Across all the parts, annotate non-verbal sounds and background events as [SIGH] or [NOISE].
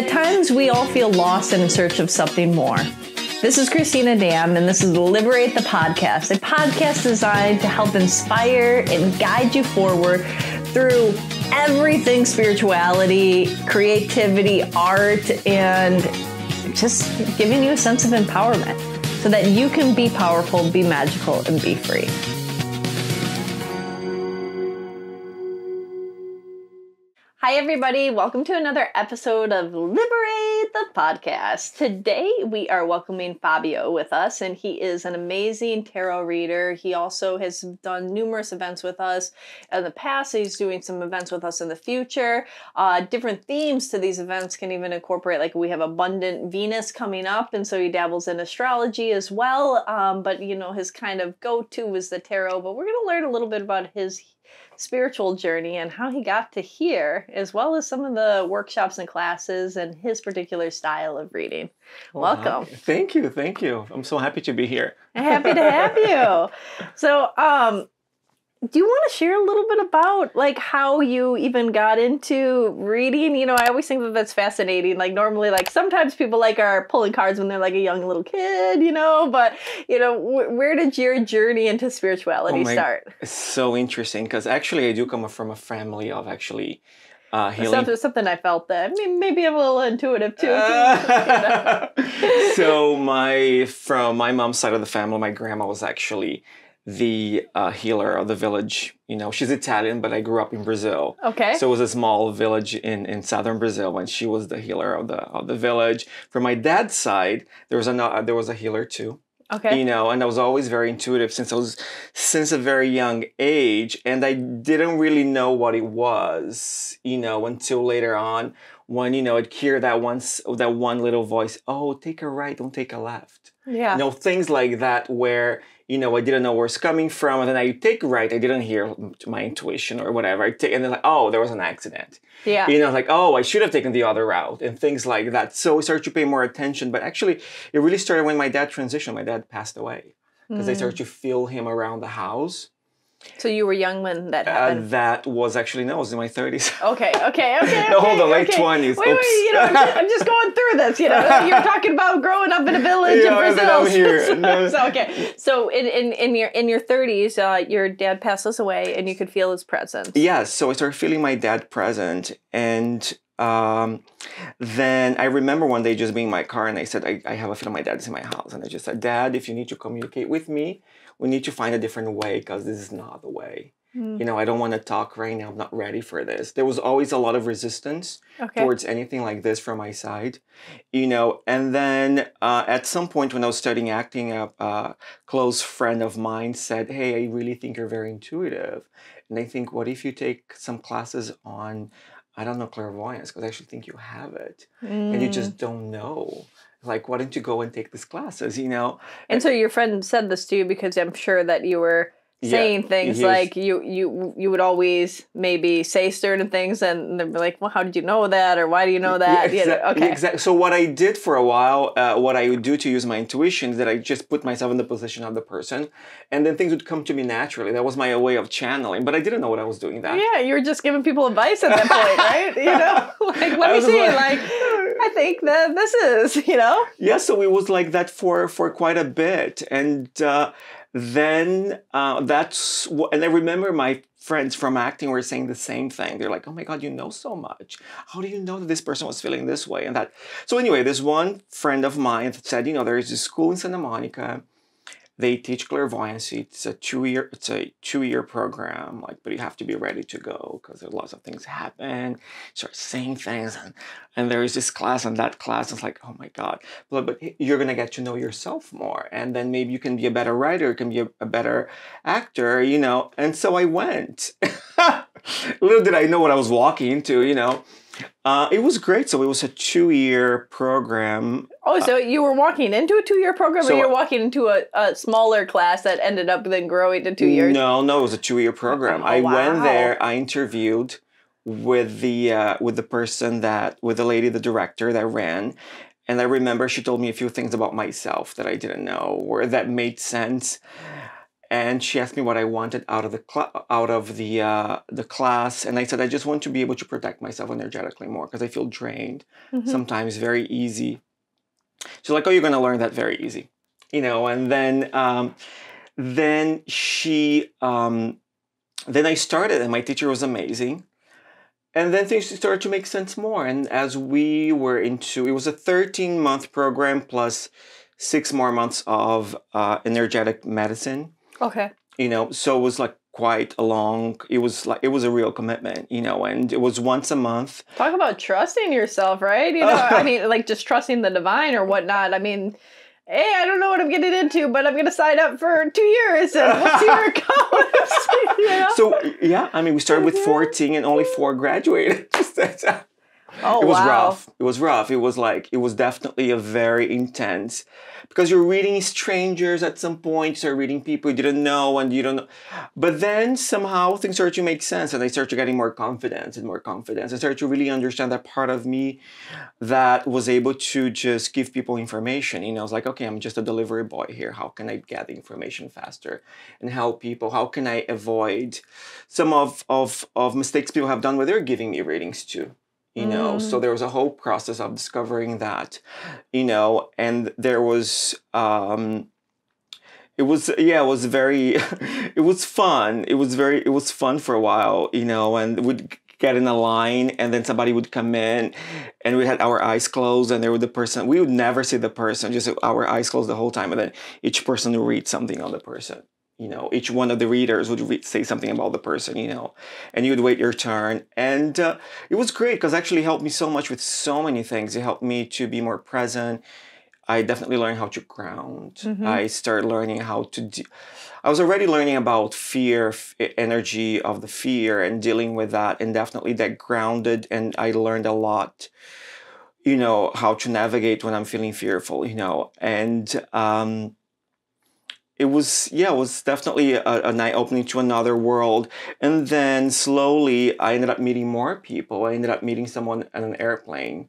At times, we all feel lost and in search of something more. This is Cristina Dam, and this is Liberate the Podcast, a podcast designed to help inspire and guide you forward through everything spirituality, creativity, art, and just giving you a sense of empowerment so that you can be powerful, be magical, and be free. Hi, everybody. Welcome to another episode of Liberate the Podcast. Today, we are welcoming Fabio with us, and he is an amazing tarot reader. He also has done numerous events with us in the past. He's doing some events with us in the future. Uh, different themes to these events can even incorporate, like, we have Abundant Venus coming up, and so he dabbles in astrology as well. Um, but, you know, his kind of go to is the tarot. But we're going to learn a little bit about his spiritual journey and how he got to here, as well as some of the workshops and classes and his particular style of reading. Welcome. Thank you. Thank you. I'm so happy to be here. happy to have you. [LAUGHS] So, um, do you want to share a little bit about like how you even got into reading you know i always think that that's fascinating like normally like sometimes people like are pulling cards when they're like a young little kid you know but you know wh- where did your journey into spirituality oh my, start it's so interesting because actually i do come from a family of actually uh, healing. Something, something I felt that I mean, maybe I'm a little intuitive too. Uh, [LAUGHS] [LAUGHS] so my from my mom's side of the family, my grandma was actually the uh, healer of the village. You know, she's Italian, but I grew up in Brazil. Okay. So it was a small village in, in southern Brazil, and she was the healer of the of the village. From my dad's side, there was a there was a healer too. Okay. You know, and I was always very intuitive since I was since a very young age, and I didn't really know what it was. You know, until later on when you know I'd hear that once that one little voice. Oh, take a right, don't take a left. Yeah. You know, things like that where you know, I didn't know where it's coming from, and then I take right. I didn't hear my intuition or whatever. I take, and then like, oh, there was an accident. Yeah. You know, like, oh, I should have taken the other route, and things like that. So I started to pay more attention. But actually, it really started when my dad transitioned. My dad passed away because mm. I started to feel him around the house. So you were young when that uh, happened. Uh, that was actually no, I was in my thirties. [LAUGHS] Okay, okay, okay. no, okay, hold on, late twenties. Wait, wait, you know, I'm just, I'm just, going through this. You know, [LAUGHS] you're talking about growing up in a village yeah, in Brazil. I'm here. [LAUGHS] so, no. so, okay, so in, in, in your in your thirties, uh, your dad passes away, and you could feel his presence. Yes, so I started feeling my dad present, and um, then I remember one day just being in my car, and I said, I, I have a feeling my dad is in my house, and I just said, Dad, if you need to communicate with me, we need to find a different way because this is not the way. Mm. You know, I don't want to talk right now. I'm not ready for this. There was always a lot of resistance okay. towards anything like this from my side. You know, and then uh, at some point when I was studying acting, a, a close friend of mine said, Hey, I really think you're very intuitive. And I think, what if you take some classes on, I don't know, clairvoyance? Because I actually think you have it. Mm. And you just mm. don't know like why don't you go and take these classes you know and so your friend said this to you because i'm sure that you were saying yeah, things like you you you would always maybe say certain things and they'd be like well how did you know that? or why do you know that? Yeah, exa- okay. exactly so what i did for a while uh, what i would do to use my intuition is that i just put myself in the position of the person and then things would come to me naturally. That was my way of channeling but i didn't know what i was doing that. Yeah you were just giving people advice at that point [LAUGHS] right? You know? [LAUGHS] Like let me see like, like i think that this is you know? Yeah so it was like that for for quite a bit and uh then uh, that's what, and I remember my friends from acting were saying the same thing. They're like, "Oh my god, you know so much. How do you know that this person was feeling this way and that?" So anyway, this one friend of mine said, "You know, there is this school in Santa Monica they teach clairvoyancy. It's a two year it's a two year program, like, but you have to be ready to go because there's lots of things happen. start saying things, and and there is this class and that class. It's like, oh my god, but but eh, you're gonna get to know yourself more, and then maybe you can be a better writer, you can be a, a better actor, you know. And so I went. [LAUGHS] Little did I know what I was walking into, you know. Uh, it was great. So it was a two-year program. Oh, so you were walking into a two-year program, so, or you were walking into a, a, smaller class that ended up then growing to two years? No, no, it was a two-year program. Oh, I wow. went there. I interviewed with the uh, with the person that with the lady, the director that ran, and I remember she told me a few things about myself that I didn't know or that made sense and she asked me what I wanted out of the cl- out of the uh, the class, and I said I just want to be able to protect myself energetically more because I feel drained Mhm. sometimes very easy. She's like, "Oh, you're gonna learn that very easy," you know. And then um, then she um, then I started, and my teacher was amazing. And then things started to make sense more. And as we were into, it was a 13 month program plus six more months of uh, energetic medicine Okay. you know so it was like quite a long it was like it was a real commitment you know and it was once a month Talk about trusting yourself, right? You know, I [LAUGHS] mean, like just trusting the divine or whatnot. I mean, hey, I don't know what I'm getting into, but I'm going to sign up for two years and we'll see where it [LAUGHS] goes. [LAUGHS] you know? so yeah i mean we started with Mhm. 14 and only four graduated oh, it was wow. rough. It was rough. It was like it was definitely a very intense because you're reading strangers at some point you start reading people you didn't know and you don't know. But then somehow things start to make sense and i started to getting more confidence and more confidence. I start to really understand that part of me that was able to just give people information you know i was like okay i'm just a delivery boy here. How can i get the information faster and help people? How can i avoid some of of of mistakes people have done where they're giving me readings too you know? So Mm. there was a whole process of discovering that you know and there was um it was yeah it was very [LAUGHS] it was fun. It was very it was fun for a while you know and we'd get in a line and then somebody would come in and we had our eyes closed and there was the person we would never see the person just our eyes closed the whole time and then each person would read something on the person you know each one of the readers would read, say something about the person you know and you would wait your turn. And uh, it was great because actually helped me so much with so many things. It helped me to be more present. I definitely learned how to ground. Mhm. i started learning how to de- i was already learning about fear f- energy of the fear and dealing with that and definitely that grounded and i learned a lot you know how to navigate when i'm feeling fearful you know. And um it was yeah it was definitely a, night opening to another world. And then slowly i ended up meeting more people. I ended up meeting someone on an airplane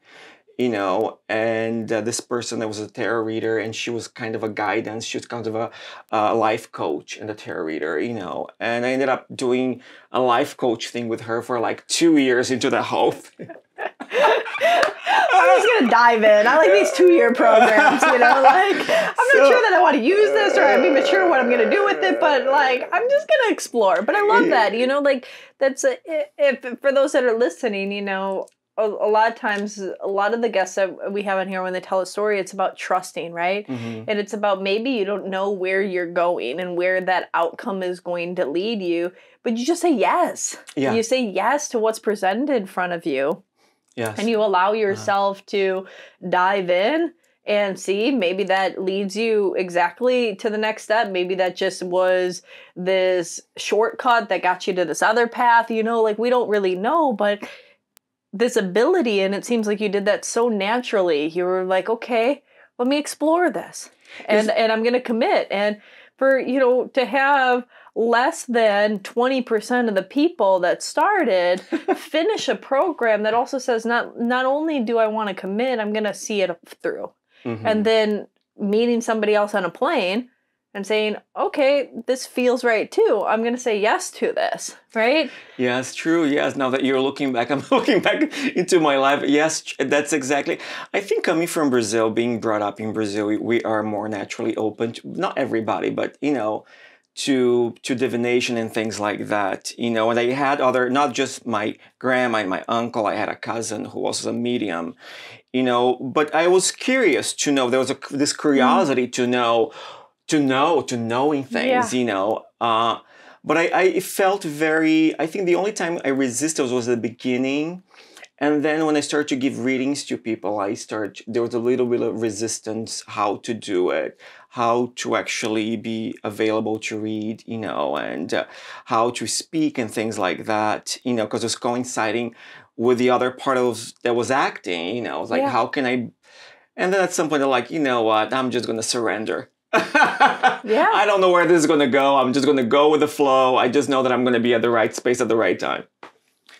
you know and uh, this person that was a tarot reader and she was kind of a guidance. She was kind of a, life coach and a tarot reader you know. And i ended up doing a life coach thing with her for like two years into the whole [LAUGHS] I'm just gonna dive in. I like these two-year programs, you know. Like, I'm not So- sure that I want to use this, or I'm even sure what I'm gonna do with it. But like, I'm just gonna explore. But I love that, you know. Like, that's a, if for those that are listening, you know, a, a lot of times, a lot of the guests that we have on here when they tell a story, it's about trusting, right? Mhm. And it's about maybe you don't know where you're going and where that outcome is going to lead you, but you just say yes. Yeah. You say yes to what's presented in front of you yes. And you allow uh-huh. yourself to dive in and see maybe that leads you exactly to the next step. Maybe that just was this shortcut that got you to this other path you know like we don't really know but this ability and it seems like you did that so naturally you were like okay let me explore this. And Is- and i'm going to commit and for you know to have less than 20% of the people that started [LAUGHS] finish a program that also says not not only do I want to commit, I'm going to see it through. Mhm. And then meeting somebody else on a plane and saying, "Okay, this feels right too. I'm going to say yes to this." Right? Yes, true. Yes, now that you're looking back, [LAUGHS] I'm looking back into my life. Yes, that's exactly. I think coming from Brazil, being brought up in Brazil, we, are more naturally open. To, not everybody, but you know, to to divination and things like that. You know, and I had other, not just my grandma and my uncle. I had a cousin who was a medium. You know, but I was curious to know. There was a, this mm. curiosity to know, to know, to knowing things. Yeah. You know. Uh, but I, I felt very i think the only time i resisted was, was at the beginning and then when i started to give readings to people i started there was a little bit of resistance how to do it how to actually be available to read you know and uh, how to speak and things like that you know because it was coinciding with the other part of that was acting you know like Yeah. how can i and then at some point they're like you know what i'm just going to surrender Yeah. [LAUGHS] I don't know where this is going to go. I'm just going to go with the flow. I just know that I'm going to be at the right space at the right time.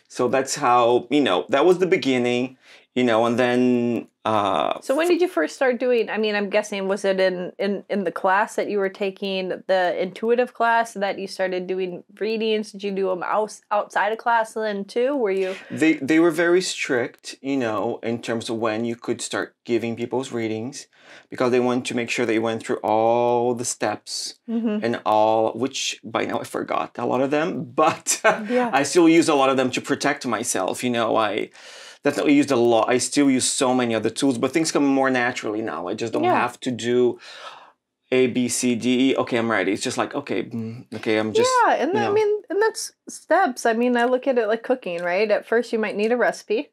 So that's how, you know, that was the beginning. You know, and then. Uh, So when did you first start doing? I mean, I'm guessing was it in in in the class that you were taking the intuitive class that you started doing readings? Did you do them out, outside of class then too? Were you? they they were very strict, you know, in terms of when you could start giving people's readings, because they wanted to make sure they went through all the steps Mm-hmm. and all, which by now I forgot a lot of them, [LAUGHS] but Yeah. I still use a lot of them to protect myself. You know, I definitely used a lot. I still use so many other tools, but things come more naturally now. I just don't Yeah. have to do A, B, C, D, E. Okay, I'm ready. It's just like okay, mm, okay, I'm just yeah, and you I mean, and that's steps. I mean, I look at it like cooking, right? At first, you might need a recipe,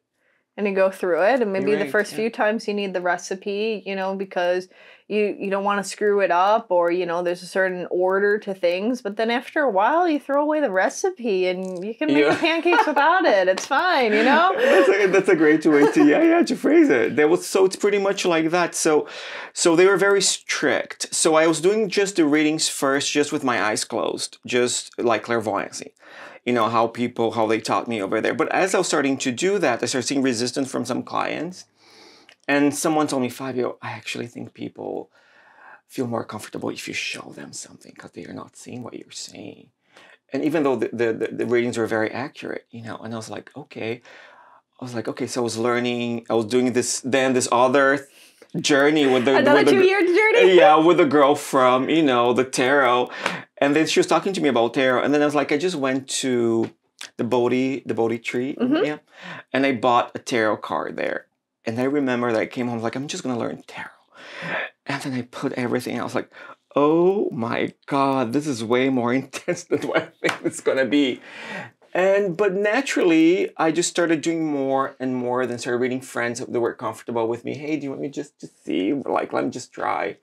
and you go through it, and maybe the first yeah. few times you need the recipe, you know, because you you don't want to screw it up, or you know, there's a certain order to things. But then after a while, you throw away the recipe, and you can make Yeah. the [LAUGHS] pancakes without it. It's fine, you know. [LAUGHS] that's, a, that's a great way to yeah yeah to phrase it. There was so it's pretty much like that. So so they were very strict. So I was doing just the readings first, just with my eyes closed, just like clairvoyancy. You know how people how they taught me over there. But as I was starting to do that, I started seeing resistance from some clients, and someone told me, Fabio, I actually think people feel more comfortable if you show them something because they are not seeing what you're saying. And even though the, the, the, the readings were very accurate, you know, and I was like, okay, I was like, okay, so I was learning, I was doing this, then this other journey with the Another with the, two year journey. [LAUGHS] yeah, with the girl from you know the tarot, and then she was talking to me about tarot, and then I was like, I just went to the Bodhi, the Bodhi tree, Mhm. yeah, and I bought a tarot card there, and I remember that I came home like I'm just gonna learn tarot, and then I put everything. I was like, oh my god, this is way more [LAUGHS] intense than what I think it's gonna be. And but naturally, I just started doing more and more. Then started reading friends that were comfortable with me. Hey, do you want me just to see? Like, let me just try.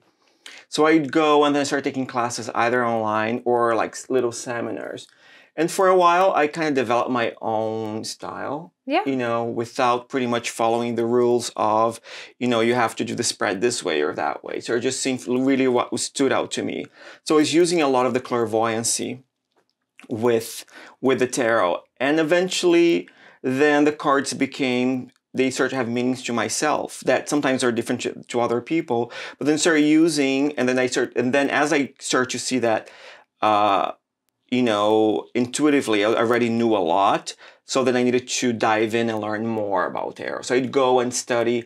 So I'd go and then start taking classes either online or like little seminars. And for a while, I kind of developed my own style, Yeah. you know, without pretty much following the rules of, you know, you have to do the spread this way or that way. So it just seemed really what stood out to me. So I was using a lot of the clairvoyancy with with the tarot, and eventually, then the cards became they start to have meanings to myself that sometimes are different to, to other people. But then start using, and then I start, and then as I start to see that, uh, you know, intuitively, I already knew a lot. So then I needed to dive in and learn more about tarot. So I'd go and study,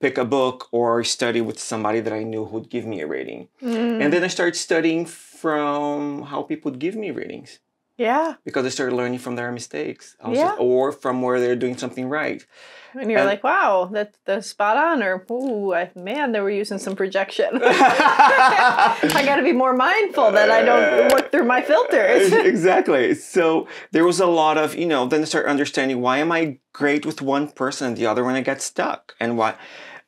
pick a book, or study with somebody that I knew who'd give me a reading. Mm, And then I started studying from how people would give me readings yeah. because I started learning from their mistakes Yeah. just- or from where they're doing something right. And you're And- like, wow, that's that's spot on, or ooh, I, man, they were using some projection. [LAUGHS] I got to be more mindful that I don't uh, look through my filters. [LAUGHS] exactly. So there was a lot of, you know, then I started understanding why am I great with one person and the other one I get stuck and why.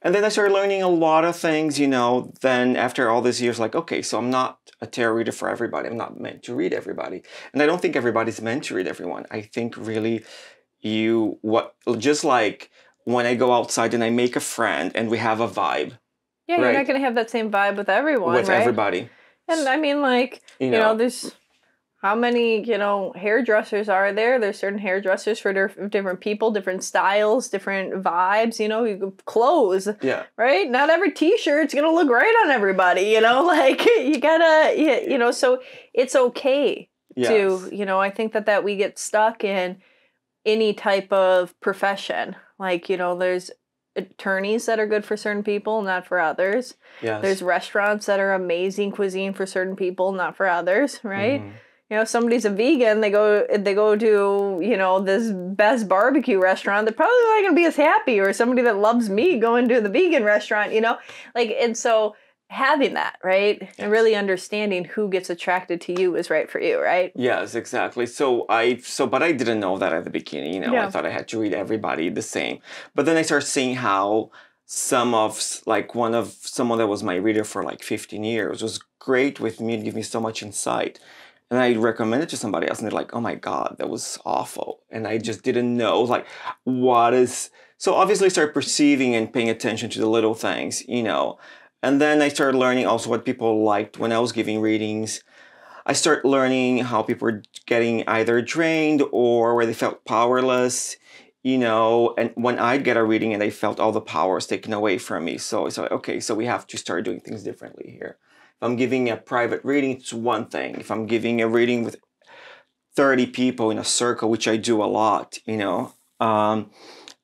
And then I started learning a lot of things, you know, then after all these years, like, okay, so I'm not a tarot reader for everybody. I'm not meant to read everybody. And I don't think everybody's meant to read everyone. I think really you, what, just like when I go outside and I make a friend and we have a vibe Yeah, you're not going to have that same vibe with everyone, with right? everybody. And I mean, like, You you know, know, there's how many, you know, hairdressers are there? There's certain hairdressers for diff- different people, different styles, different vibes, you know, you, clothes, yeah. right? Not every t-shirt's going to look right on everybody, you know, [LAUGHS] like you got to, you, you know, so it's okay Yes. to, you know, I think that that we get stuck in any type of profession. Like, you know, there's attorneys that are good for certain people, not for others. Yes. There's restaurants that are amazing cuisine for certain people, not for others, right? Mhm. You know, if somebody's a vegan, they go they go to, you know, this best barbecue restaurant, they're probably not gonna be as happy, or somebody that loves meat going to the vegan restaurant, you know? Like and so having that, right? And really understanding who gets attracted to you is right for you, right? Yes, exactly. So I so but I didn't know that at the beginning, you know. I thought I had to read everybody the same. But then I started seeing how some of like one of someone that was my reader for like 15 years was great with me and give me so much insight. And I recommend it to somebody else and they're like, "Oh my god, that was awful." And I just didn't know like what is so obviously I started perceiving and paying attention to the little things, you know. And then I started learning also what people liked when I was giving readings. I start learning how people were getting either drained or where they felt powerless, you know, and when I'd get a reading and I felt all the power was taken away from me. So it's like, okay, so we have to start doing things differently here. If I'm giving a private reading, it's one thing. If I'm giving a reading with 30 people in a circle, which I do a lot, you know, um,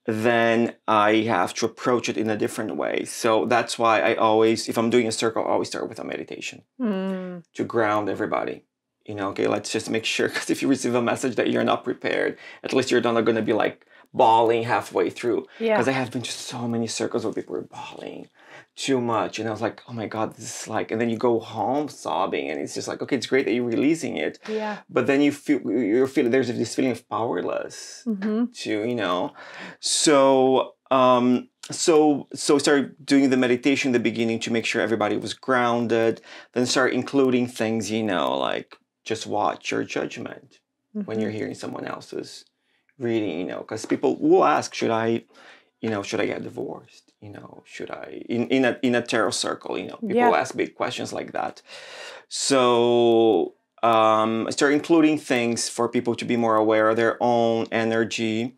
then I have to approach it in a different way. So that's why I always, if I'm doing a circle, I always start with a meditation Mm. to ground everybody. You know, okay, let's just make sure [LAUGHS] because if you receive a message that you're not prepared, at least you're not going to be like bawling halfway through. Yeah. Because I have been to so many circles where people were bawling too much, and I was like, oh my god, this is like, and then you go home sobbing, and it's just like, okay, it's great that you're releasing it, Yeah. but then you feel you're feeling there's this feeling of powerless hmm to you know? So um so so start doing the meditation in the beginning to make sure everybody was grounded then start including things you know like just watch your judgment when you're hearing someone else's reading you know? Because people will ask should i you know should i get divorced you know should i in, in a in a tarot circle you know people Yeah. ask big questions like that so um, start including things for people to be more aware of their own energy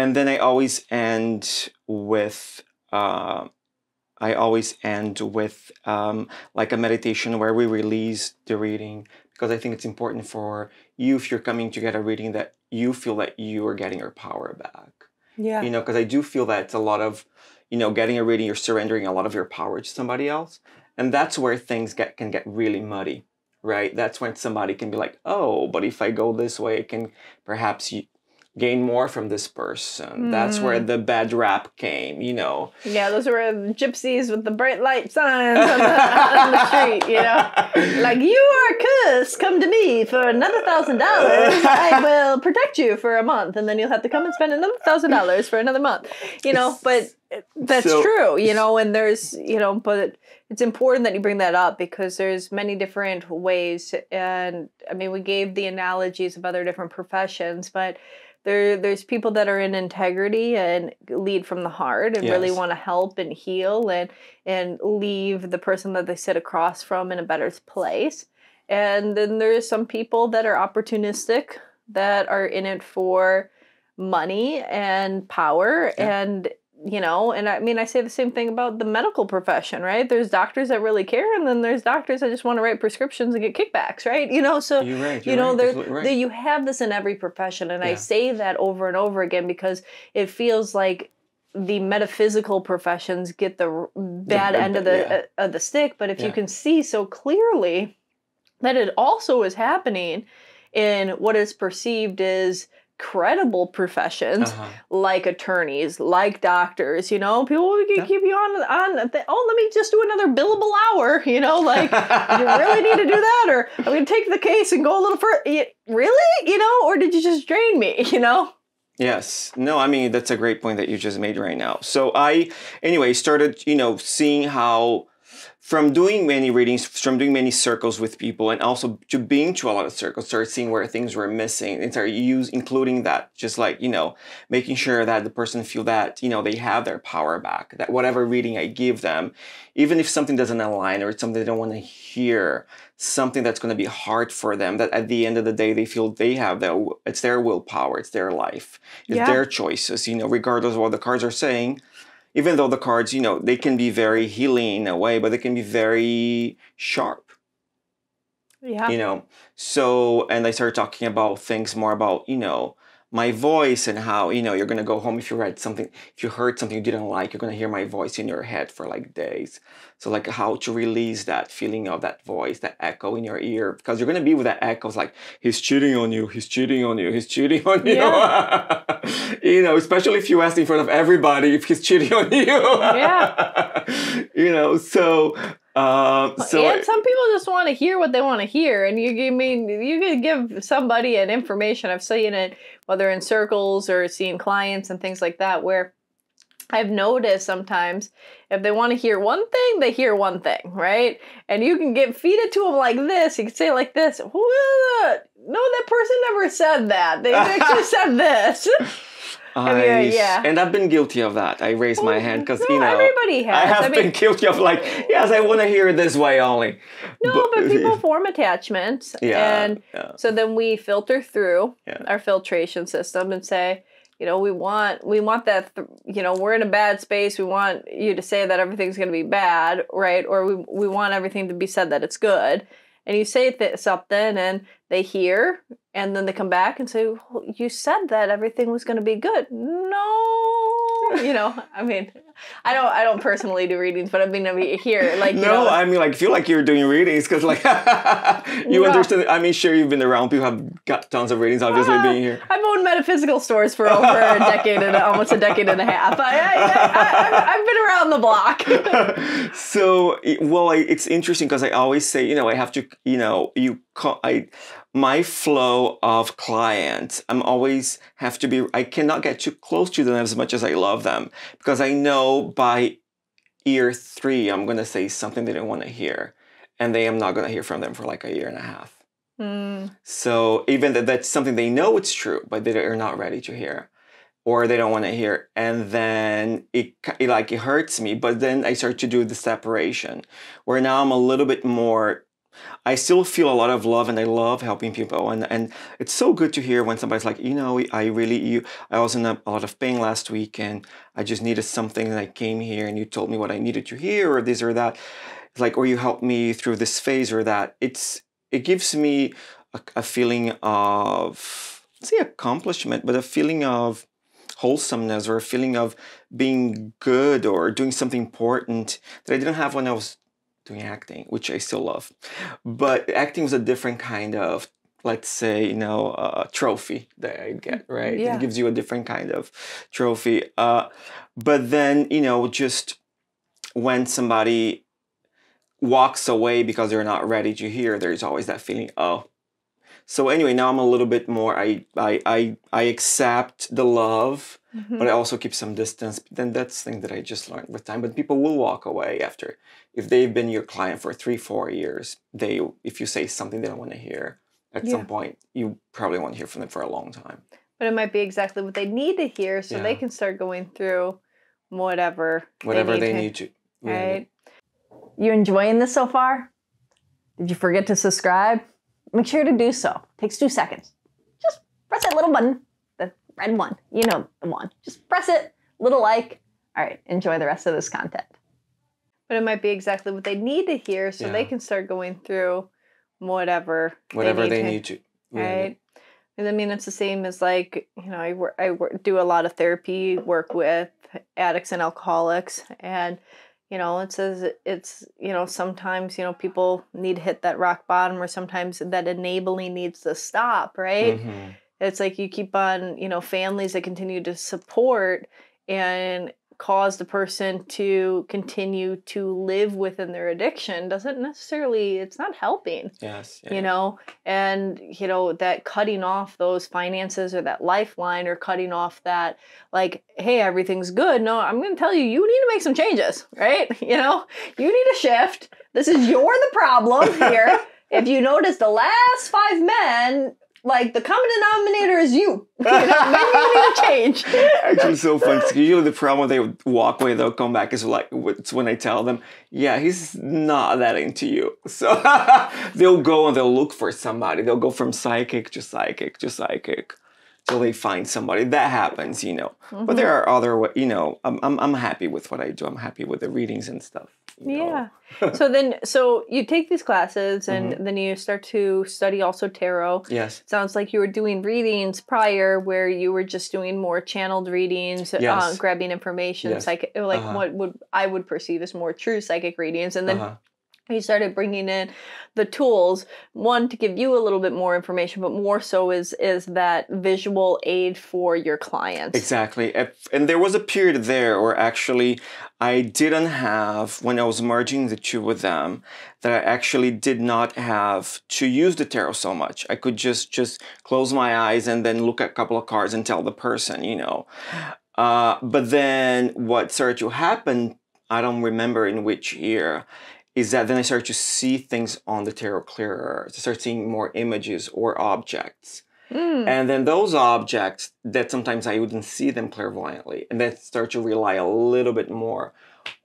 and then i always end with uh, i always end with um, like a meditation where we release the reading because i think it's important for you if you're coming to get a reading that you feel that you are getting your power back Yeah. you know because i do feel that it's a lot of you know getting a reading you're surrendering a lot of your power to somebody else. And that's where things get can get really muddy right? That's when somebody can be like oh but if i go this way i can perhaps gain more from this person that's where mm. the bad rap came you know Yeah, those were the gypsies with the bright light signs on the, on the street, you know? [LAUGHS] Like, you are cursed, come to me for another thousand dollars. I [LAUGHS] will protect you for a month, and then you'll have to come and spend another thousand dollars for another month. You know, but that's So- true, you know, and there's, you know, but it's important that you bring that up because there's many different ways. And I mean, we gave the analogies of other different professions, but there there's people that are in integrity and lead from the heart and really want to help and heal and and leave the person that they sit across from in a better place. And then there's some people that are opportunistic that are in it for money and power Yeah. and you know and i mean i say the same thing about the medical profession right there's doctors that really care and then there's doctors that just want to write prescriptions and get kickbacks right you know so you're right you you're know right, there, right. there you have this in every profession and i say that over and over again because it feels like the metaphysical professions get the r- bad the- end of the yeah. uh, of the stick but if you can see so clearly that it also is happening in what is perceived as credible professions Uh-huh. like attorneys, like doctors, you know, people keep Yeah. keep you on on. The, oh, let me just do another billable hour, [LAUGHS] you know, like you really need to do [LAUGHS] that, or I'm going to take the case and go a little further. Really, you know, or did you just drain me, [LAUGHS] you know? Yes. No, I mean, that's a great point that you just made right now. So I, anyway, started, you know, seeing how from doing many readings, from doing many circles with people, and also to being to a lot of circles, started seeing where things were missing and started use including that, just like, you know, making sure that the person feel that, you know, they have their power back, that whatever reading I give them, even if something doesn't align or it's something they don't want to hear, something that's going to be hard for them, that at the end of the day, they feel they have their, it's their willpower, it's their life, it's Yeah. their choices, you know, regardless of what the cards are saying. Even though the cards, you know, they can be very healing in a way, but they can be very sharp, Yeah. you know. So, and I started talking about things more about, you know, my voice and how, you know, you're going to go home if you read something, if you heard something you didn't like, you're going to hear my voice in your head for like days. So, like, how to release that feeling of that voice, that echo in your ear, because you're going to be with that echo. It's like, he's cheating on you, he's cheating on you, he's cheating on you. [LAUGHS] you know, especially if you ask in front of everybody if he's cheating on you. Yeah. [LAUGHS] you know, so. Uh, so and some people just want to hear what they want to hear, and you, you mean you can give somebody an information. I've seen it whether in circles or seeing clients and things like that, where I've noticed sometimes if they want to hear one thing, they hear one thing, right? And you can get feed it to them like this. You can say like this. No, that person never said that. They [LAUGHS] actually said this. I, yeah. And I've been guilty of that. I raised my oh, hand because, no, you know, everybody has. I have I mean, been guilty of like, yes, I want to hear it this way only. no, but people [LAUGHS] form attachments, yeah, and yeah. So then we filter through Yeah. our filtration system and say, you know, we want we want that th- you know, we're in a bad space. We want you to say that everything's going to be bad, right? Or we we want everything to be said that it's good. And you say th- something and they hear and then they come back and say, well, "You said that everything was going to be good." No. [LAUGHS] You know, I mean, I don't I don't personally do readings, but I mean, I mean here [LAUGHS] like no, know, I mean, like, feel like you're doing readings because, like, [LAUGHS] you No. understand. I mean, sure, you've been around. People have got tons of readings, obviously, Ah, being here. I've owned metaphysical stores for over a decade and almost a decade and a half. I, I, I, I've been around the block. so well it's interesting because i always say you know i have to you know you i my flow of clients i'm always have to be i cannot get too close to them as much as i love them because i know by year three i'm going to say something they don't want to hear and they am not going to hear from them for like a year and a half Hmm. so even that that's something they know it's true, but they are not ready to hear, or they don't want to hear, and then it, it like it hurts me. But then I start to do the separation, where now I'm a little bit more. I still feel a lot of love, and I love helping people, and and it's so good to hear when somebody's like, you know, I really you. I was in a, a lot of pain last week, and I just needed something, and I came here, and you told me what I needed to hear, or this or that. It's like, or you helped me through this phase or that. It's it gives me a, a feeling of say accomplishment, but a feeling of wholesomeness or a feeling of being good or doing something important that I didn't have when I was doing acting, which I still love. But acting was a different kind of let's say you know uh, trophy that I get right. Yeah. It gives you a different kind of trophy. Uh, but then you know just when somebody walks away because they're not ready to hear, there's always that feeling, oh. So anyway, now I'm a little bit more I I I, I accept the love, Mm-hmm. but I also keep some distance. Then that's the thing that I just learned with time. But people will walk away after. If they've been your client for three, four years, they if you say something they don't want to hear, at Yeah. some point you probably won't hear from them for a long time. But it might be exactly what they need to hear so they can start going through whatever Whatever they to- need to. Right. You enjoying this so far? Did you forget to subscribe? Make sure to do so. It Takes two seconds. Just press that little button, the red one. You know the one. Just press it, little like. All right, enjoy the rest of this content. But it might be exactly what they need to hear so they can start going through whatever Whatever they to- need to. really. right? And I mean, it's the same as like you know, I work, I work, do a lot of therapy work with addicts and alcoholics, and you know, it says it's you know sometimes you know people need to hit that rock bottom, or sometimes that enabling needs to stop, right? Mhm. It's like you keep on you know families that continue to support and cause the person to continue to live within their addiction doesn't necessarily it's not helping Yes. you know? And you know that cutting off those finances or that lifeline or cutting off that like hey everything's good. No i'm going to tell you you need to make some changes right? [LAUGHS] You know? You need a shift. This is you're the problem here. [LAUGHS] If you notice the last five men like the common denominator is you, [LAUGHS] you know, maybe you need to change [LAUGHS] Actually, so fun. 'cause Usually, the problem they would walk away, they'll come back is like it's when I tell them, "Yeah, he's not that into you." [LAUGHS] So they'll go and they'll look for somebody. They'll go from psychic to psychic to psychic till they find somebody. That happens, you know. Mm-hmm. But there are other, you know. I'm, I'm I'm happy with what I do. I'm happy with the readings and stuff. Yeah. [LAUGHS] so then, so you take these classes and Mm-hmm. then you start to study also tarot. Yes. Sounds like you were doing readings prior where you were just doing more channeled readings, uh, grabbing information, Yes. psychic, like Uh-huh. what would I would perceive as more true psychic readings. And then Uh-huh. You started bringing in the tools one to give you a little bit more information but more so is is that visual aid for your clients Exactly. And there was a period there where actually I didn't have, when I was merging the two with them, that I actually did not have to use the tarot so much. I could just just close my eyes and then look at a couple of cards and tell the person, you know. Uh, but then what started to happen, I don't remember in which year, is that then I started to see things on the tarot clearer, to start seeing more images or objects. Mm, And then those objects that sometimes I wouldn't see them clairvoyantly, and then start to rely a little bit more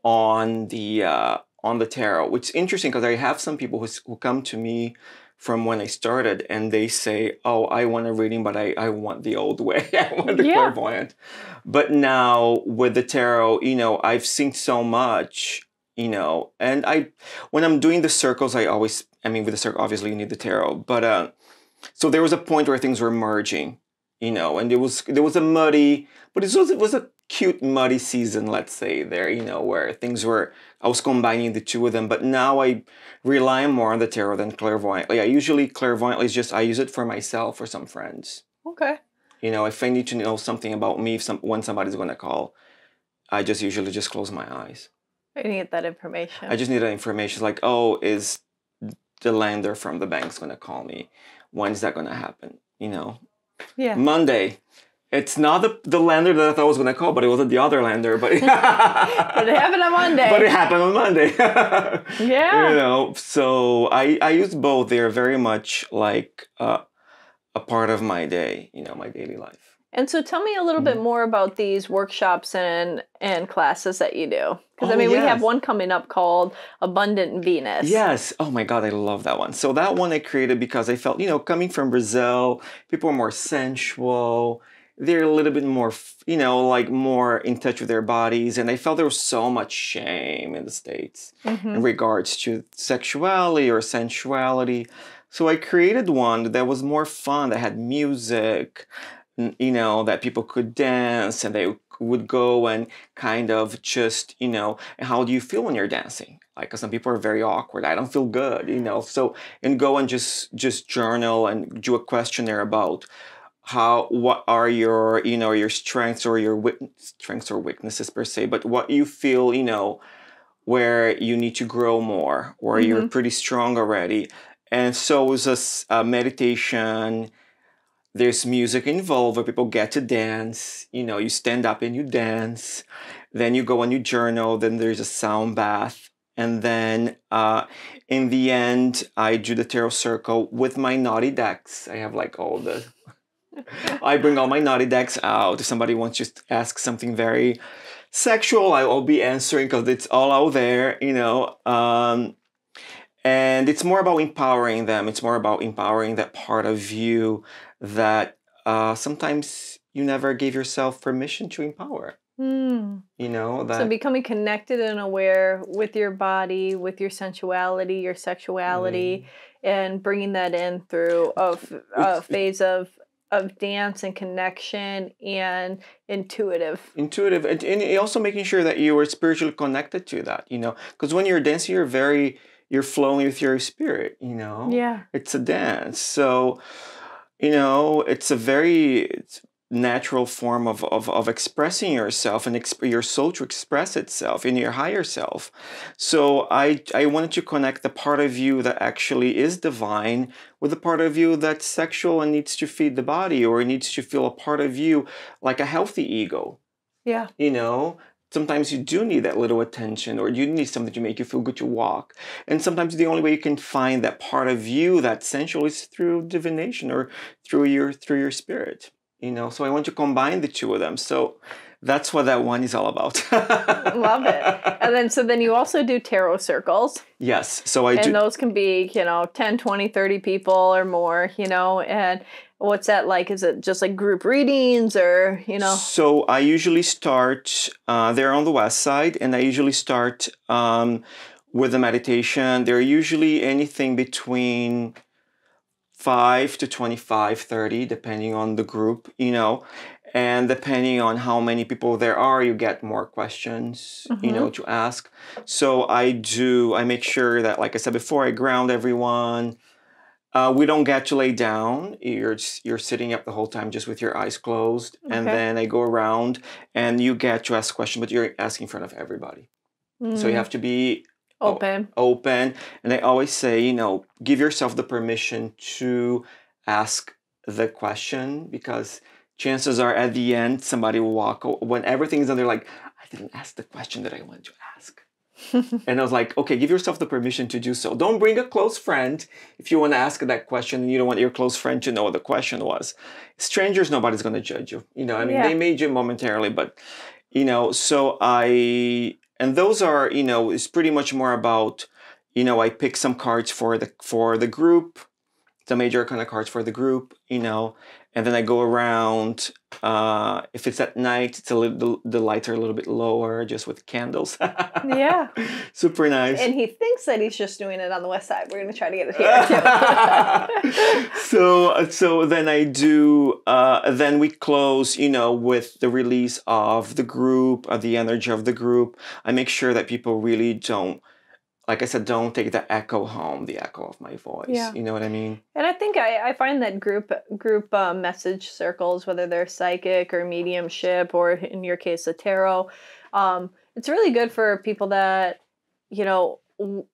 on the uh, on the tarot, which is interesting because I have some people who, who come to me from when I started, and they say, "Oh, I want a reading, but I, I want the old [LAUGHS] way. I want the Yeah. clairvoyant." But now with the tarot, you know, I've seen so much, you know, and I, when I'm doing the circles, I always, I mean, with the circle, obviously you need the tarot, but uh, so there was a point where things were merging, you know, and it was there was a muddy, but it was it was a cute muddy season, let's say there, you know, where things were I was combining the two of them, but now I rely more on the tarot than clairvoyant. Like I usually clairvoyant is just I use it for myself or some friends. Okay. You know, if I need to know something about me, if some when somebody's gonna call, I just usually just close my eyes. I need that information. I just need that information. Like, oh, is the lender from the bank's gonna call me? When's that gonna happen? You know, yeah. Monday. It's not the, the lender that I thought was gonna call, but it wasn't the other lender. But [LAUGHS] But it happened on Monday. But it happened on Monday. [LAUGHS] yeah. You know, so I I use both. They're very much like uh, a part of my day. You know, my daily life. And so tell me a little Mm-hmm. bit more about these workshops and and classes that you do. Because I Oh, mean, we have one coming up called Abundant Venus. Yes. Oh my God, I love that one. So that one I created because I felt, you know, coming from Brazil, people are more sensual. They're a little bit more, you know, like more in touch with their bodies. And I felt there was so much shame in the States Mhm. in regards to sexuality or sensuality. So I created one that was more fun, that had music, you know, that people could dance and they would go and kind of just, you know, how do you feel when you're dancing? Like 'cause some people are very awkward. I don't feel good, you know. So and go and just just journal and do a questionnaire about how what are your you know your strengths or your strengths or weaknesses per se, but what you feel, you know, where you need to grow more or you're mm-hmm. pretty strong already. And so it was a, a meditation. There's music involved where people get to dance. You know, you stand up and you dance. Then you go and you journal. Then there's a sound bath. And then uh, in the end, I do the tarot circle with my naughty decks. I have like all the. [LAUGHS] I bring all my naughty decks out. If somebody wants to ask something very sexual, I will be answering because it's all out there, you know. Um, and it's more about empowering them. It's more about empowering that part of you that uh, sometimes you never gave yourself permission to empower. Hmm. You know that. So becoming connected and aware with your body, with your sensuality, your sexuality, Mm. and bringing that in through a phase of of dance and connection and intuitive. intuitive and, and also making sure that you are spiritually connected to that you know because when you're dancing you're very you're flowing with your spirit you know? Yeah. it's a dance. So you know it's a very natural form of, of, of expressing yourself and exp- your soul to express itself in your higher self. So I, I wanted to connect the part of you that actually is divine with the part of you that's sexual and needs to feed the body or needs to feel a part of you like a healthy ego. Yeah. you know sometimes you do need that little attention or you need something to make you feel good to walk. And sometimes the only way you can find that part of you that's sensual is through divination or through your through your spirit you know? So i want to combine the two of them. So that's what that one is all about. [LAUGHS] Love it. And then so then you also do tarot circles. yes. So i and do those can be, you know, 10, 20, 30 people or more, you know, and what's that like? Is it just like group readings or, you know? So I usually start uh, they're on the west side, and I usually start um, with the meditation. They're usually anything between 5 to 25, 30, depending on the group, you know. And depending on how many people there are, you get more questions, you know, to ask. So I do, I make sure that, like I said before, I ground everyone. Uh, we don't get to lay down. You're you're sitting up the whole time just with your eyes closed, and then I go around and you get to ask questions, but you're asking in front of everybody. So you Mm, have to be open. open, and I always say, you know, give yourself the permission to ask the question because chances are at the end somebody will walk o- when everything's done. They're like, I didn't ask the question that I wanted to ask. And I was like, okay, give yourself the permission to do so. Don't bring a close friend if you want to ask that question and you don't want your close friend to know what the question was. Strangers, nobody's going to judge you. You know, I mean, Yeah. they may judge momentarily, but, you know, so I, and those are, you know, it's pretty much more about, you know, I pick some cards for the, for the group the major kind of cards for the group, you know, and then I go around. Uh, if it's at night, it's a little the lights are a little bit lower, just with candles. Yeah. [LAUGHS] super nice. And he thinks that he's just doing it on the west side. We're gonna try to get it here [LAUGHS] so so then I do uh, then we close you know with the release of the group of the energy of the group. I make sure that people really don't like I said don't take the echo home the echo of my voice. Yeah. You know what I mean? And I think I, I find that group group uh, message circles, whether they're psychic or mediumship, or in your case, a tarot, um, it's really good for people that you know w-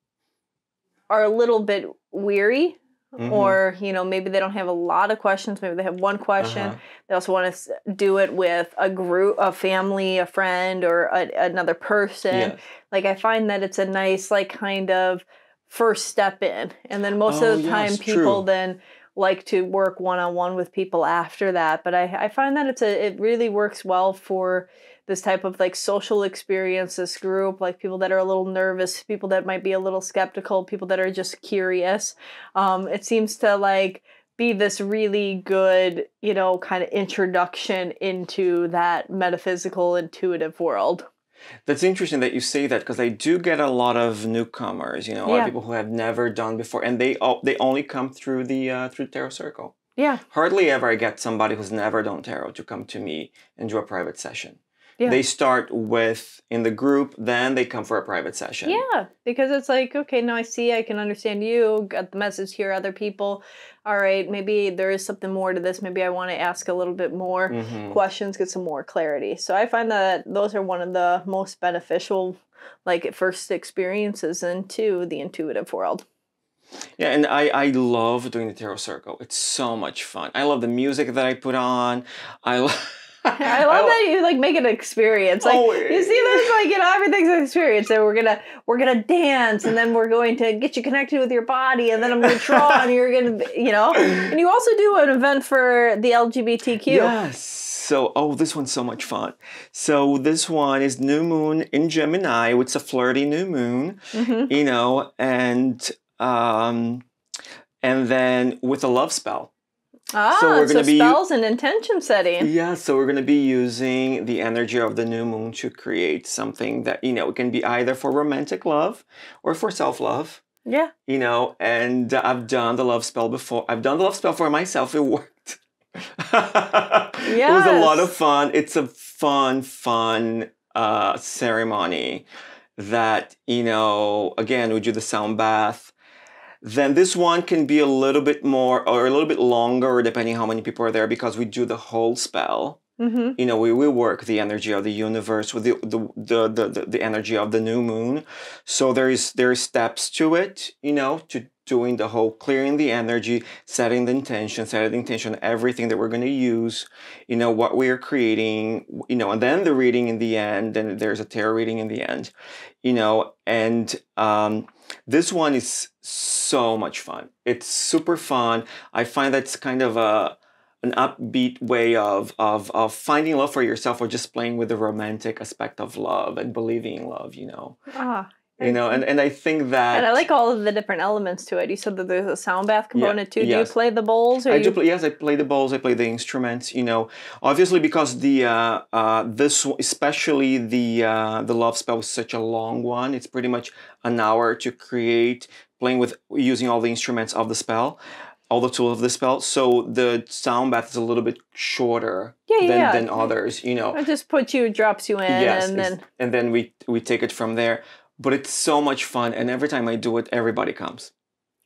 are a little bit weary, Mhm. or you know maybe they don't have a lot of questions. Maybe they have one question. Uh-huh. They also want to do it with a group, a family, a friend, or a, another person. Yes. Like I find that it's a nice like kind of first step in, and then most Oh, of the time yes, people true. then like to work one on one with people after that. But I I find that it's a it really works well for this type of like social experience, this group, like people that are a little nervous, people that might be a little skeptical, people that are just curious. Um, it seems to like be this really good, you know, kind of introduction into that metaphysical, intuitive world. That's interesting that you say that because I do get a lot of newcomers, you know, a lot of people who have never done before, and they all they only come through the uh, through Tarot Circle. Yeah. Hardly ever I get somebody who's never done tarot to come to me and do a private session. Yeah. They start with in the group, then they come for a private session. Yeah, because it's like, okay, now I see, I can understand you, got the message here, other people. All right, maybe there is something more to this. Maybe I want to ask a little bit more Mhm. questions, get some more clarity. So I find that those are one of the most beneficial, like, first experiences into the intuitive world. Yeah, and I, I love doing the tarot circle. It's so much fun. I love the music that I put on. I [LAUGHS] love. I love that you like make it an experience. Like Oh, you see this, like you know, everything's an experience. So we're gonna we're gonna dance, and then we're going to get you connected with your body, and then I'm gonna draw, [LAUGHS] and you're gonna, you know. And you also do an event for the LGBTQ. Yes. So, oh, this one's so much fun. So, this one is new moon in Gemini. It's a flirty new moon, Mhm. you know, and um, and then with a love spell. Ah, So so, we're gonna be- spells and intention setting. Yeah, so we're going to be using the energy of the new moon to create something that, you know, it can be either for romantic love or for self love, Yeah. you know. And I've done the love spell before. I've done the love spell for myself. It worked. Yeah. [LAUGHS] It was a lot of fun. It's a fun, fun uh, ceremony that, you know, again, we do the sound bath. Then this one can be a little bit more or a little bit longer, depending how many people are there, because we do the whole spell. hmm You know, we will work the energy of the universe with the the, the, the, the, the energy of the new moon. So there is there is steps to it, you know, to doing the whole clearing the energy, setting the intention, setting the intention, everything that we're going to use, you know, what we are creating, you know, and then the reading in the end, and there's a tarot reading in the end, you know, and um, this one is so much fun. It's super fun. I find that's kind of a an upbeat way of of of finding love for yourself or just playing with the romantic aspect of love and believing in love, you know. Ah. You know, and, and I think that And I like all of the different elements to it. You said that there's a sound bath component too. Do yes. you play the bowls or I you do play, yes, I play the bowls, I play the instruments, you know. Obviously because the uh uh this one- especially the uh the love spell was such a long one. It's pretty much an hour to create playing with using all the instruments of the spell. All the tools of the spell, so the sound bath is a little bit shorter Yeah, yeah, than, yeah. than others, you know. It just puts you, drops you in, yes, and then and then we we take it from there. But it's so much fun, and every time I do it, everybody comes.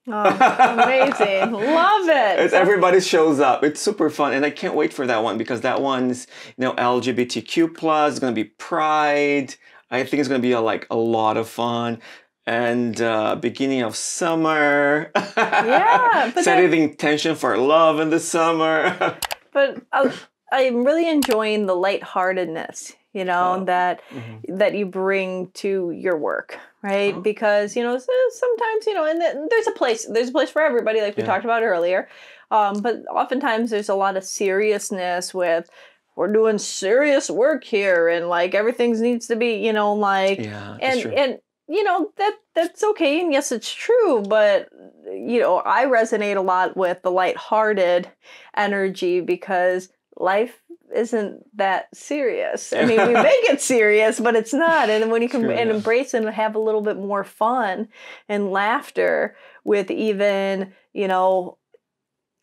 oh, amazing, [LAUGHS] love it. It's, everybody shows up. It's super fun, and I can't wait for that one because that one's you know LGBTQ plus. It's gonna be Pride. I think it's gonna be a, like a lot of fun. And uh, beginning of summer. Yeah, [LAUGHS] but setting the intention for love in the summer. [LAUGHS] but uh, I'm really enjoying the lightheartedness, you know, Oh. that Mhm. that you bring to your work, right? Oh. Because you know sometimes you know, and th- there's a place there's a place for everybody, like we Yeah. talked about earlier. Um, but oftentimes there's a lot of seriousness with we're doing serious work here, and like everything needs to be, you know, like Yeah, and true. and you know that that's okay and yes it's true but you know i resonate a lot with the light-hearted energy because life isn't that serious. I [LAUGHS] mean we make it serious but it's not. And when you can True, and yeah. embrace and have a little bit more fun and laughter with even you know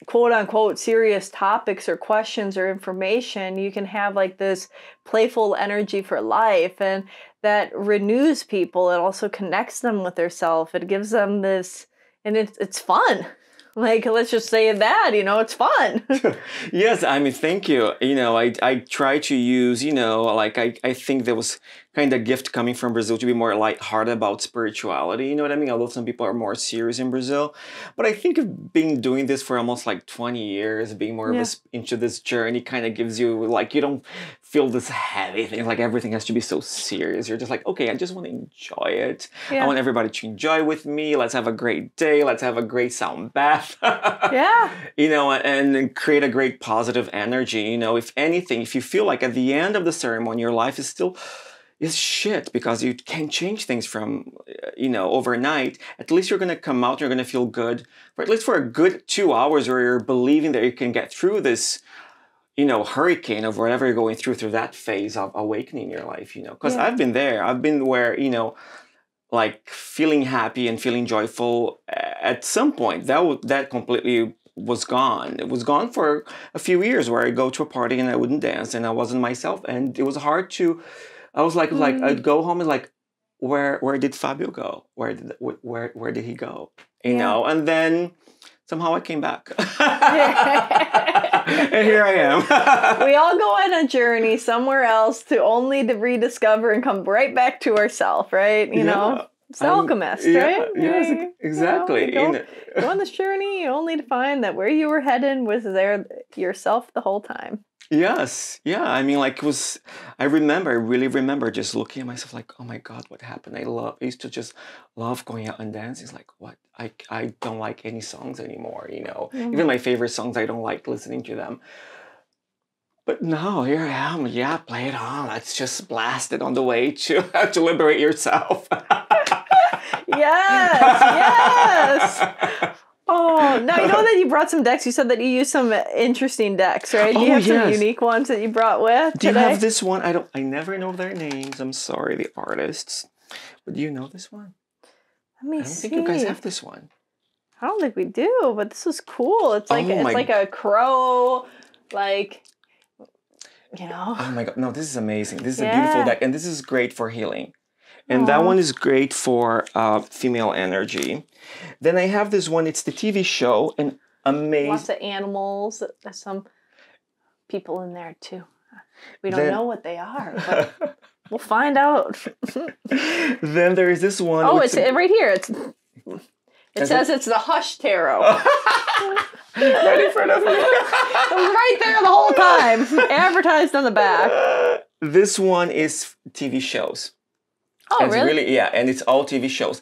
quote unquote serious topics or questions or information you can have like this playful energy for life and that renews people. It also connects them with their self. It gives them this and it's it's fun like let's just say that you know it's fun [LAUGHS] yes, I mean, thank you. You know, I, I try to use, you know, like I, I think there was kind of gift coming from Brazil to be more lighthearted about spirituality. You know what I mean? Although some people are more serious in Brazil, but I think of being doing this for almost like twenty years, being more Yeah. of a, into this journey, kind of gives you like you don't feel this heavy thing, like everything has to be so serious. You're just like, okay, I just want to enjoy it. I want everybody to enjoy with me. Let's have a great day. Let's have a great sound bath. [LAUGHS] yeah you know, and create a great positive energy. You know, if anything, if you feel like at the end of the ceremony, your life is still is shit because you can't change things from, uh, you know, overnight. At least you're gonna come out. You're gonna feel good for at least for a good two hours, where you're believing that you can get through this. You know, hurricane of whatever you're going through through that phase of awakening in your life. You know, because Yeah. I've been there. I've been where you know, like feeling happy and feeling joyful at some point that w- that completely was gone it was gone for a few years where i go to a party and i wouldn't dance and i wasn't myself and it was hard to i was like like Mm. i'd go home and like where where did fabio go? Where did where where did he go? You Yeah. know and then somehow i came back. [LAUGHS] And here i [LAUGHS] am. We all go on a [LAUGHS] journey somewhere else to only to rediscover and come right back to ourselves, right? You know? It's the alchemist yeah, right? yes, Yeah, you know, exactly you go- know- go on this journey only to find that where you were headed was there yourself the whole time. Yes, yeah. I mean, like it was. I remember. I really remember just looking at myself like, "Oh my God, what happened?" I love. I used to just love going out and dancing. It's like, what? I I don't like any songs anymore. You know, Mhm. even my favorite songs, I don't like listening to them. But no, here I am. Yeah, play it on. Let's just blast it on the way to [LAUGHS] to liberate yourself. [LAUGHS] Yes, yes. [LAUGHS] Oh, now you know [LAUGHS] that you brought some decks. You said that you used some interesting decks, right? Do you Oh, have some unique ones that you brought with Do you have this one? I don't. I never know their names. I'm sorry, the artists. But do you know this one? Let me see. I don't see. think you guys have this one. I don't think we do, but this is cool. It's like Oh it's like a crow, like you know. Oh my god, no, this is amazing. This is a beautiful deck, and this is great for healing. And that one is great for uh, female energy. Then I have this one, it's the TV show, and amazing. Lots of animals. There's some people in there too. We don't Then- know what they are, but [LAUGHS] we'll find out. [LAUGHS] then there is this one. oh, it's right here. It's it says it's the Hush Tarot. [LAUGHS] right in front of me. It was right there the whole time, advertised on the back. This one is TV shows. Oh, it's really? yeah, and it's all TV shows.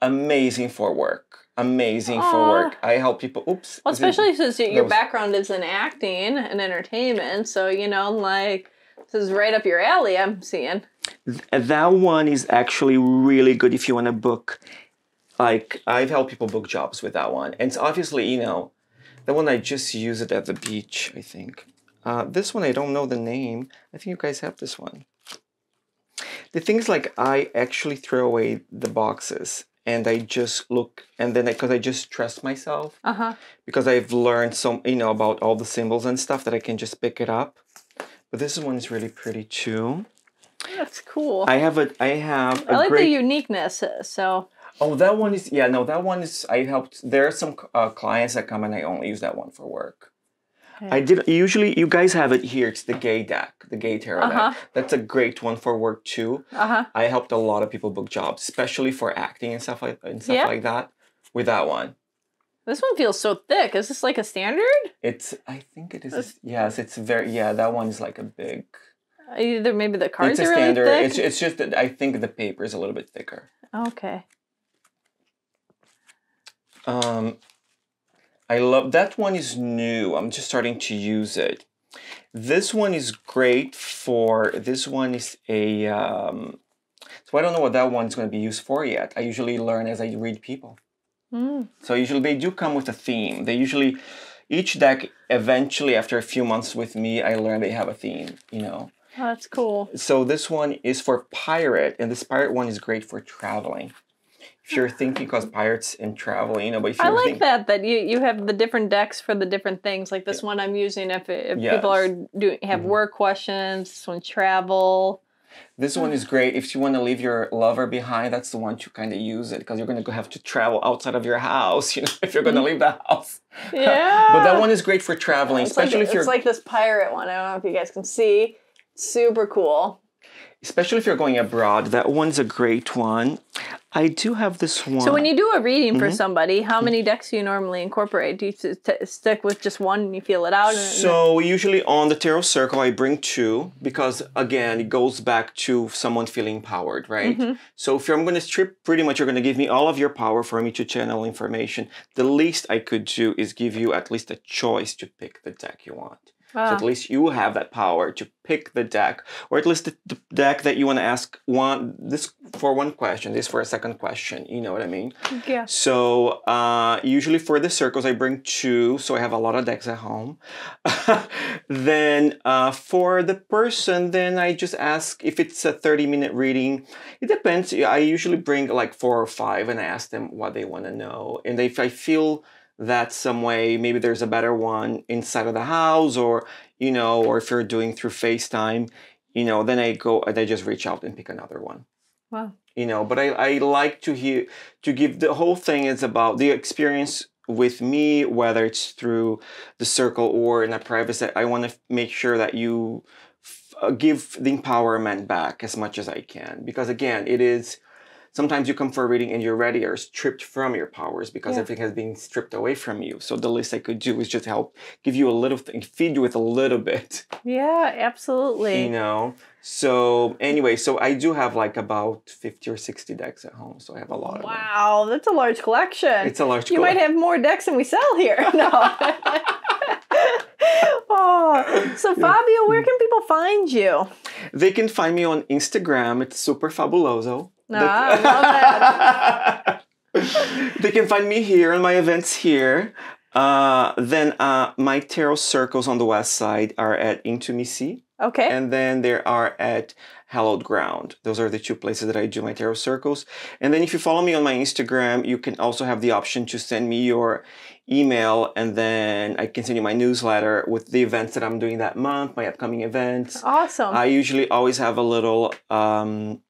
Amazing for work. Amazing for work. I help people. Oops. Well, is it- especially since your was- background is in acting and entertainment, so you know, like this is right up your alley. I'm seeing. that one is actually really good if you want to book like i've helped people book jobs with that one and it's obviously you know that one i just use it at the beach i think uh, this one i don't know the name i think you guys have this one the thing is like i actually throw away the boxes and i just look and then because I, just trust myself Uh huh. because i've learned some you know about all the symbols and stuff that i can just pick it up but this one is really pretty too That's cool. I, I have a I have a like great the uniqueness. uh, So Oh, that one is yeah. No, that one is. I helped. There are some uh, clients that come and I only use that one for work. I did usually. You guys have it here. It's the gay deck, the gay tarot Uh-huh. deck. That's a great one for work too. uh huh. I helped a lot of people book jobs, especially for acting and stuff like and stuff Yeah. like that. With that one, This one feels so thick. Is this like a standard? it's. I think it is. That's- yes, it's very. Yeah, that one is like a big. Either maybe the cards it's a are really thick. It's it's just that I think the paper is a little bit thicker. okay. Um, I love that one is new. I'm just starting to use it. This one is great for. This one is a. Um, So I don't know what that one's going to be used for yet. I usually learn as I read people. Mm. So usually they do come with a theme. They usually each deck eventually after a few months with me, I learn they have a theme. You know. Oh, that's cool. So this one is for pirate, and this pirate one is great for traveling. If you're thinking, because pirates and traveling, you know, but if I like think- that that you you have the different decks for the different things. Like this one I'm using if, if people are doing have Mhm. work questions. This one travel. This one is great if you want to leave your lover behind. That's the one to kind of use it because you're going to have to travel outside of your house. [LAUGHS] You know, if you're going to leave the house. [LAUGHS] Yeah. but that one is great for traveling, It's like, especially if you're it's like this pirate one. I don't know if you guys can see. Super cool. Especially if you're going abroad. That one's a great one. I do have this one. So when you do a reading for Mhm. somebody, how many decks do you normally incorporate? Do you t- t- stick with just one and you feel it out? And So usually on the tarot circle, I bring two because again, it goes back to someone feeling empowered, right? Mhm. So if I'm going to strip, pretty much you're going to give me all of your power for me to channel information. The least I could do is give you at least a choice to pick the deck you want. So at least you have that power to pick the deck, or at least the, the deck that you want to ask one this for one question, this for a second question. You know what I mean? yeah. So uh, usually for the circles, I bring two, so I have a lot of decks at home. [LAUGHS] then uh, for the person, then I just ask if it's a thirty-minute reading. It depends. I usually bring like four or five, and I ask them what they want to know. And if I feel that some way, maybe there's a better one inside of the house, or you know, or if you're doing through FaceTime, you know, then I go and I just reach out and pick another one Wow. you know but i, I like to hear to give the whole thing is about the experience with me whether it's through the circle or in a private set i want to make sure that you f- uh, give the empowerment back as much as i can because again it is sometimes you come for a reading and you're ready or stripped from your powers because Yeah. everything has been stripped away from you so the least i could do is just help give you a little thing feed you with a little bit Yeah, absolutely. you know so anyway so i do have like about 50 or 60 decks at home so i have a lot of them Wow, that's a large collection. it's a large you might have more decks than we sell here. [LAUGHS] No. [LAUGHS] oh, so Fabio, where can people find you? they can find me on instagram it's super fabuloso Ah, I [LAUGHS] they can find me here on my events here. Uh, then uh, my tarot circles on the west side are at intimacy Okay. and then there are at hallowed ground. Those are the two places that i do my tarot circles. And then if you follow me on my instagram you can also have the option to send me your email and then i can send you my newsletter with the events that i'm doing that month my upcoming events. Awesome. i usually always have a little um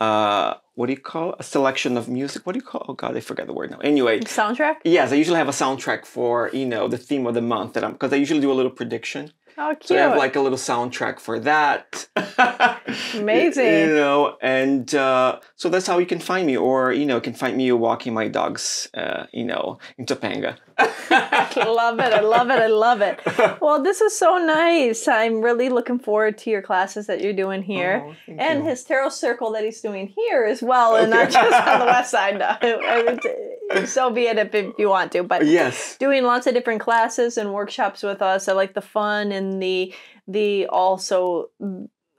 uh what do you call it? a selection of music what do you call oh god i forget the word now anyway Soundtrack? yes i usually have a soundtrack for you know the theme of the month that i'm because i usually do a little prediction Oh, cute. so I have like a little soundtrack for that. [LAUGHS] Amazing. You know, and uh, so that's how you can find me, or you know, you can find me walking my dogs, uh, you know, in Topanga. I [LAUGHS] love it. I love it. I love it. [LAUGHS] Well, this is so nice. I'm really looking forward to your classes that you're doing here. Oh, and you. his tarot circle that he's doing here as well, and not just on the [LAUGHS] west side. No. So be it if, if you want to, but yes, doing lots of different classes and workshops with us. I like the fun and the the also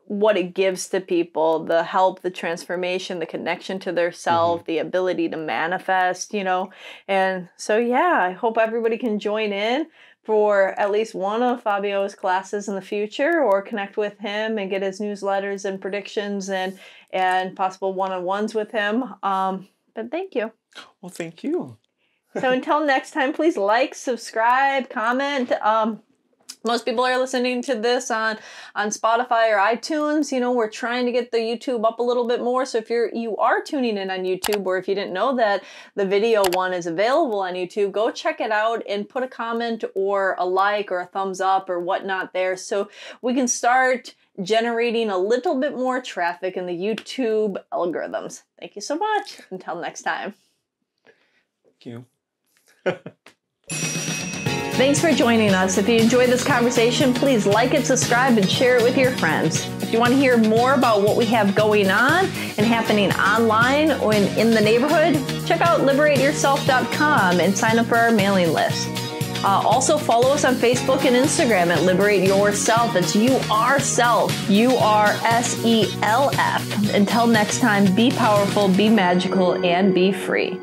what it gives to people, the help, the transformation, the connection to their self, Mm-hmm. the ability to manifest, you know. And so yeah, I hope everybody can join in for at least one of Fabio's classes in the future or connect with him and get his newsletters and predictions and and possible one-on-ones with him. Um, but thank you. well, thank you. So until next time, please like, subscribe, comment. Um, most people are listening to this on on Spotify or iTunes. You know, we're trying to get the YouTube up a little bit more. So if you're you are tuning in on YouTube, or if you didn't know that the video one is available on YouTube, go check it out and put a comment or a like or a thumbs up or whatnot there, so we can start generating a little bit more traffic in the YouTube algorithms. Thank you so much. Until next time. Thank you. [LAUGHS] Thanks for joining us. If you enjoyed this conversation, please like it, subscribe, and share it with your friends. If you want to hear more about what we have going on and happening online or in, in the neighborhood, check out liberateyourself.com and sign up for our mailing list. Uh, also, follow us on Facebook and Instagram at Liberate Yourself. It's U R Self, U R S E L F. Until next time, be powerful, be magical, and be free.